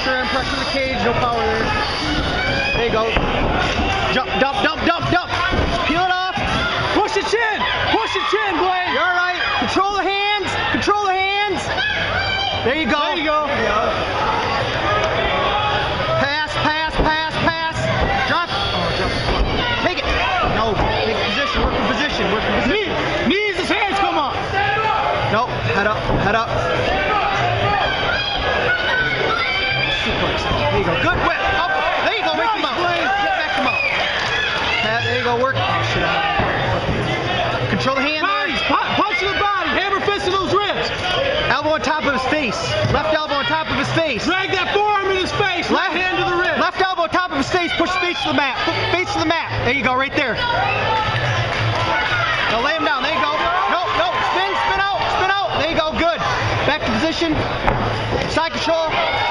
pressure the cage, no power there. There you go. Jump, dump, dump, dump, dump. Peel it off. Push the chin. Push the chin, Blaine. You're all right. Control the hands. Control the hands. There you go. There you go. Pass, pass, pass, pass. Drop. Oh, drop. Take it. No. Take position. Work in position. Work in position. Knee, knees, his hands come up. Nope. Head up. Head up. You go. Good whip. Up. There you go. Make him out. Get back him out. Uh, there you go. Work. Control the hand. there. Pu- punch to the body, hammer fist to those ribs. Elbow on top of his face. Left elbow on top of his face. Drag that forearm in his face. Left hand to the rib. Left elbow on top of his face. Push face to the mat. Face to the mat. There you go. Right there. Now lay him down. There you go. No, no. Spin, spin out, spin out. There you go. Good. Back to position. Side control.